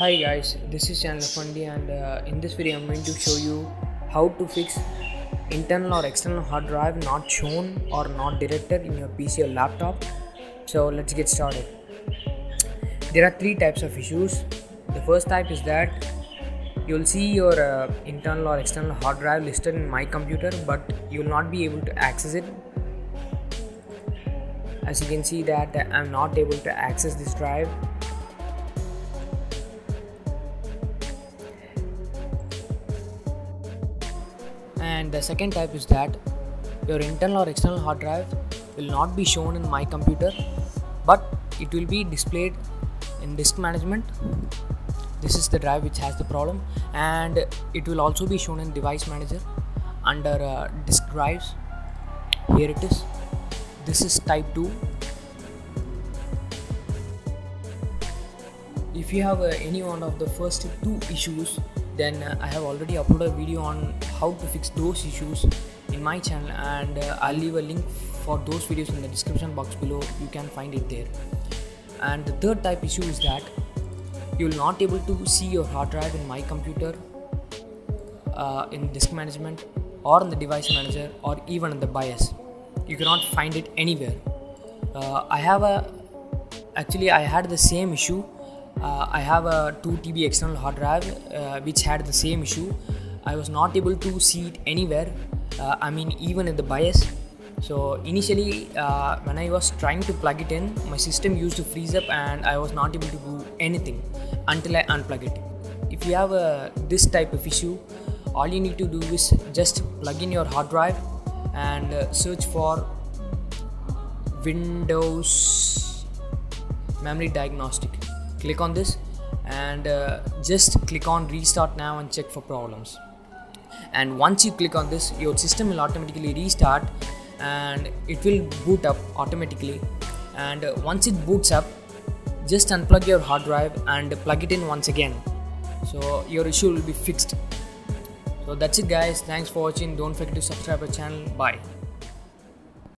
Hi guys, this is Channel f&D and uh, in this video I'm going to show you how to fix internal or external hard drive not shown or not detected in your PC or laptop. So let's get started. There are three types of issues. The first type is that you'll see your uh, internal or external hard drive listed in my computer but you'll not be able to access it as you can see that I'm not able to access this drive and the second type is that your internal or external hard drive will not be shown in my computer but it will be displayed in disk management. This is the drive which has the problem and it will also be shown in device manager under uh, disk drives. Here it is. This is type 2 if you have uh, any one of the first two issues then uh, i have already uploaded a video on how to fix those issues in my channel and uh, i'll leave a link for those videos in the description box below. You can find it there. And the third type issue is that you will not able to see your hard drive in my computer uh, in disk management or in the device manager or even in the BIOS you cannot find it anywhere. Uh, i have a actually i had the same issue uh, I have a 2 TB external hard drive uh, which had the same issue. I was not able to see it anywhere. Uh, I mean, even in the BIOS. So initially, uh, when I was trying to plug it in, my system used to freeze up, and I was not able to do anything until I unplug it. If you have a, this type of issue, all you need to do is just plug in your hard drive and uh, search for Windows Memory Diagnostic click on this and uh, just click on restart now and check for problems. And once you click on this your system will automatically restart and it will boot up automatically. And uh, once it boots up just unplug your hard drive and plug it in once again. So your issue will be fixed. So that's it guys. Thanks for watching. Don't forget to subscribe our channel. Bye